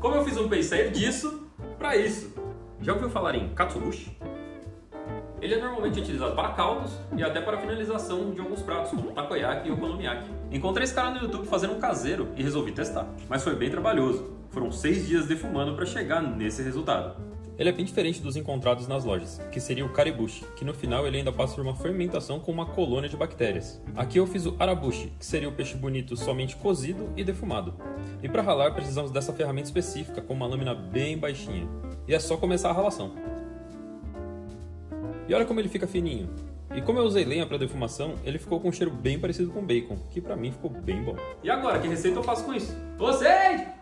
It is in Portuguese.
como eu fiz um paysair disso para isso. Já ouviu falar em katsubushi? Ele é normalmente utilizado para caldos e até para finalização de alguns pratos, como takoyaki e okonomiyaki. Encontrei esse cara no YouTube fazendo um caseiro e resolvi testar, mas foi bem trabalhoso. Foram seis dias defumando para chegar nesse resultado. Ele é bem diferente dos encontrados nas lojas, que seria o karibushi, que no final ele ainda passa por uma fermentação com uma colônia de bactérias. Aqui eu fiz o arabushi, que seria o peixe bonito somente cozido e defumado. E para ralar precisamos dessa ferramenta específica com uma lâmina bem baixinha. E é só começar a ralação. E olha como ele fica fininho. E como eu usei lenha para defumação, ele ficou com um cheiro bem parecido com bacon, que para mim ficou bem bom. E agora, que receita eu faço com isso? Vocês!